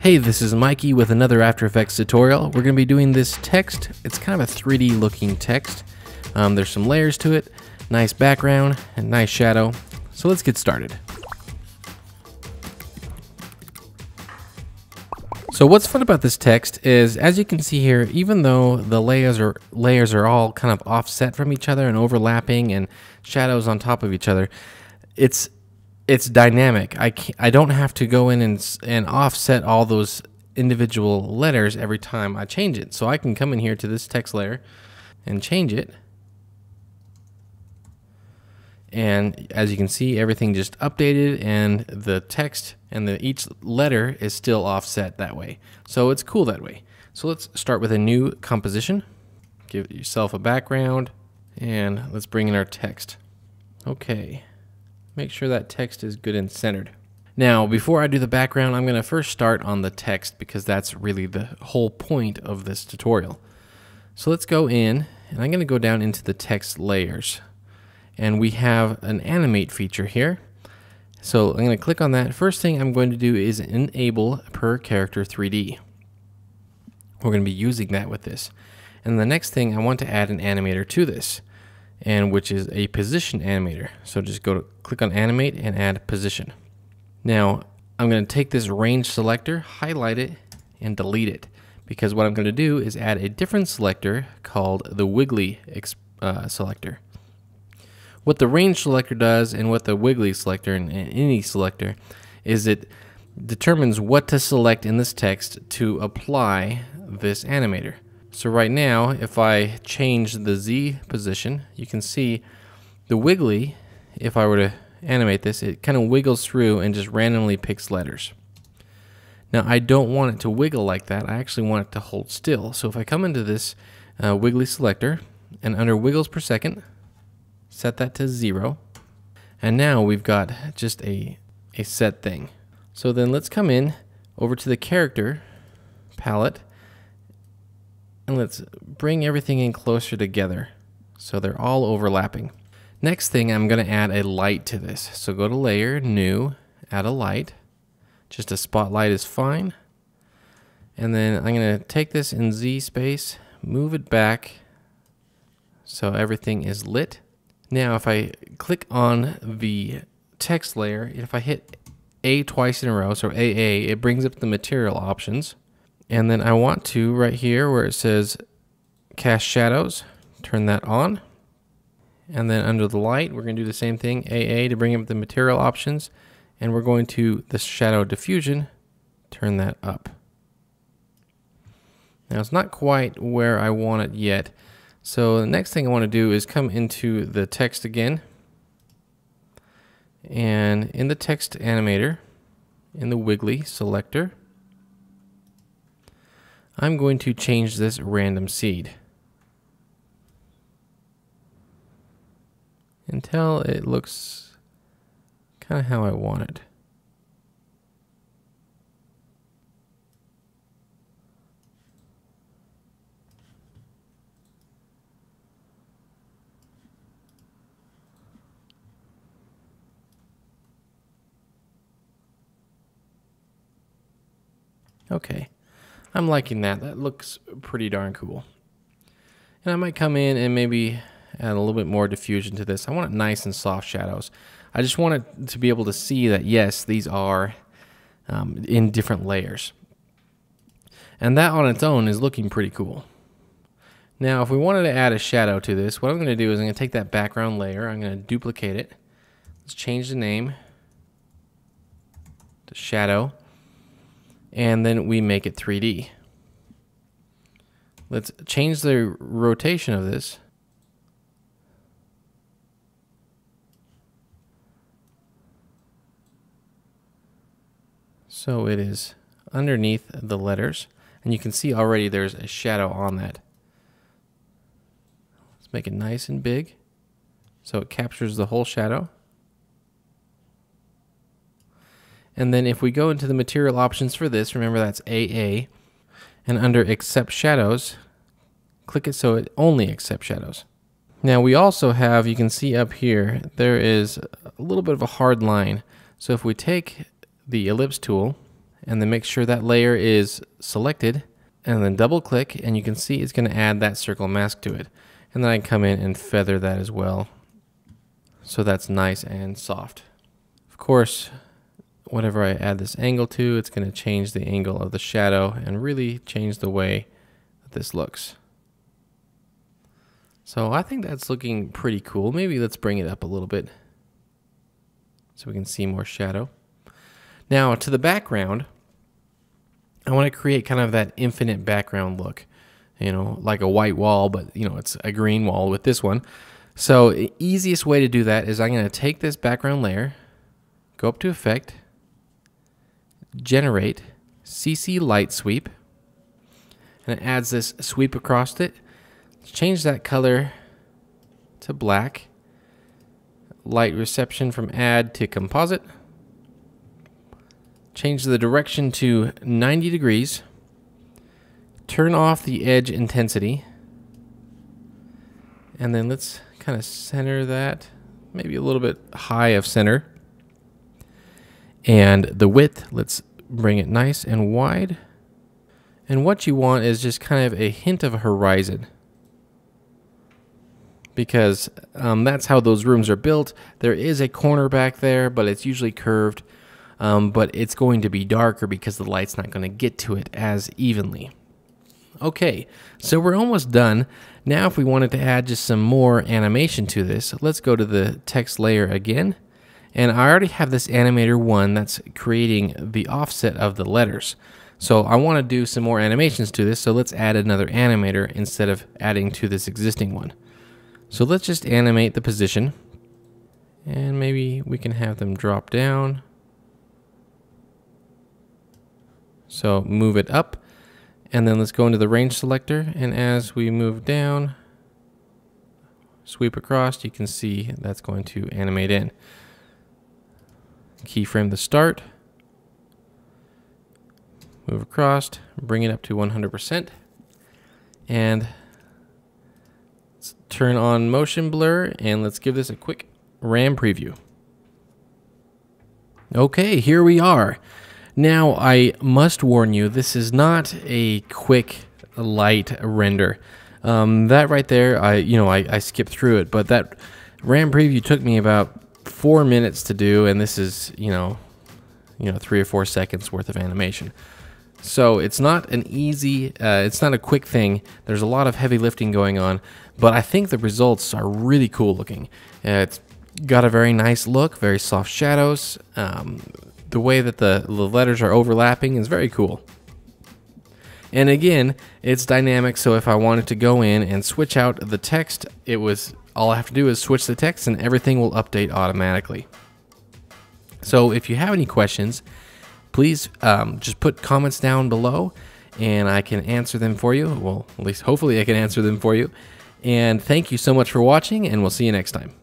Hey, this is Mikey with another After Effects tutorial. We're going to be doing this text. It's kind of a 3D looking text. Um, there's some layers to it, nice background, and nice shadow. So let's get started. So what's fun about this text is, as you can see here, even though the layers are layers are all kind of offset from each other and overlapping and shadows on top of each other, it's it's dynamic. I I don't have to go in and and offset all those individual letters every time I change it. So I can come in here to this text layer and change it. And as you can see, everything just updated and the text and the each letter is still offset that way. So it's cool that way. So let's start with a new composition. Give yourself a background and let's bring in our text. Okay. Make sure that text is good and centered. Now, before I do the background, I'm going to first start on the text because that's really the whole point of this tutorial. So let's go in and I'm going to go down into the text layers. And we have an animate feature here. So I'm going to click on that. First thing I'm going to do is enable per character 3D. We're going to be using that with this. And the next thing I want to add an animator to this and which is a position animator. So just go to click on animate and add position. Now I'm going to take this range selector, highlight it, and delete it because what I'm going to do is add a different selector called the wiggly uh, selector. What the range selector does and what the wiggly selector and any selector is it determines what to select in this text to apply this animator. So right now, if I change the Z position, you can see the wiggly, if I were to animate this, it kind of wiggles through and just randomly picks letters. Now I don't want it to wiggle like that, I actually want it to hold still. So if I come into this uh, wiggly selector and under wiggles per second, set that to zero. And now we've got just a, a set thing. So then let's come in over to the character palette and let's bring everything in closer together so they're all overlapping. Next thing, I'm going to add a light to this. So go to Layer, New, add a light. Just a spotlight is fine. And then I'm going to take this in Z space, move it back so everything is lit. Now if I click on the text layer, if I hit A twice in a row, so AA, it brings up the material options. And then I want to, right here where it says cast shadows, turn that on. And then under the light, we're going to do the same thing, AA to bring up the material options. And we're going to the shadow diffusion, turn that up. Now it's not quite where I want it yet. So the next thing I want to do is come into the text again. And in the text animator, in the wiggly selector, I'm going to change this random seed until it looks kind of how I want it. Okay. I'm liking that. That looks pretty darn cool. And I might come in and maybe add a little bit more diffusion to this. I want it nice and soft shadows. I just want it to be able to see that, yes, these are um, in different layers. And that on its own is looking pretty cool. Now, if we wanted to add a shadow to this, what I'm going to do is I'm going to take that background layer, I'm going to duplicate it. Let's change the name to shadow and then we make it 3D. Let's change the rotation of this. So it is underneath the letters and you can see already there's a shadow on that. Let's make it nice and big so it captures the whole shadow. And then if we go into the material options for this, remember that's AA, and under accept shadows, click it so it only accepts shadows. Now we also have, you can see up here, there is a little bit of a hard line. So if we take the ellipse tool and then make sure that layer is selected and then double click and you can see it's going to add that circle mask to it. And then I come in and feather that as well. So that's nice and soft. Of course, whatever I add this angle to, it's going to change the angle of the shadow and really change the way that this looks. So I think that's looking pretty cool. Maybe let's bring it up a little bit so we can see more shadow. Now to the background, I want to create kind of that infinite background look, you know, like a white wall, but you know, it's a green wall with this one. So easiest way to do that is I'm going to take this background layer, go up to effect, generate, CC light sweep, and it adds this sweep across it. Let's change that color to black, light reception from add to composite. Change the direction to 90 degrees. Turn off the edge intensity. And then let's kind of center that, maybe a little bit high of center. And the width, let's bring it nice and wide. And what you want is just kind of a hint of a horizon because um, that's how those rooms are built. There is a corner back there, but it's usually curved um, but it's going to be darker because the light's not going to get to it as evenly. Okay, so we're almost done. Now if we wanted to add just some more animation to this, let's go to the text layer again. And I already have this animator one that's creating the offset of the letters. So I want to do some more animations to this, so let's add another animator instead of adding to this existing one. So let's just animate the position. And maybe we can have them drop down. So move it up and then let's go into the range selector and as we move down, sweep across, you can see that's going to animate in. Keyframe the start, move across, bring it up to 100% and let's turn on motion blur and let's give this a quick RAM preview. Okay, here we are. Now, I must warn you, this is not a quick, light render. Um, that right there, I you know, I, I skipped through it, but that RAM preview took me about four minutes to do, and this is, you know, you know, three or four seconds worth of animation. So it's not an easy, uh, it's not a quick thing. There's a lot of heavy lifting going on, but I think the results are really cool looking. Uh, it's got a very nice look, very soft shadows. Um, the way that the, the letters are overlapping is very cool. And again, it's dynamic, so if I wanted to go in and switch out the text, it was all I have to do is switch the text and everything will update automatically. So if you have any questions, please um, just put comments down below and I can answer them for you. Well, at least hopefully I can answer them for you. And thank you so much for watching, and we'll see you next time.